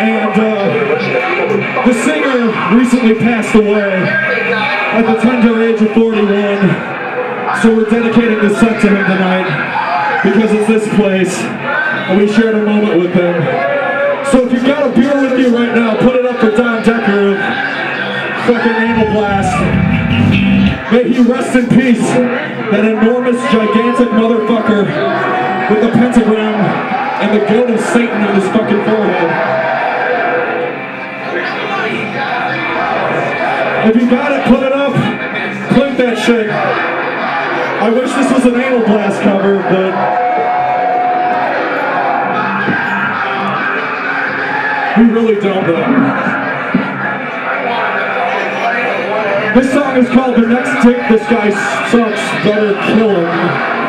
And uh, the singer recently passed away at the tender age of 41. So we're dedicating this set to him tonight because it's this place and we shared a moment with him. So if you've got a beer with you right now, put it up for Don Decker. Fucking anal blast. May he rest in peace. That enormous, gigantic If you got it, put it up. Clink that shit. I wish this was an anal blast cover, but we really don't know. This song is called The Next Dick This Guy Sucks, Better Kill Him.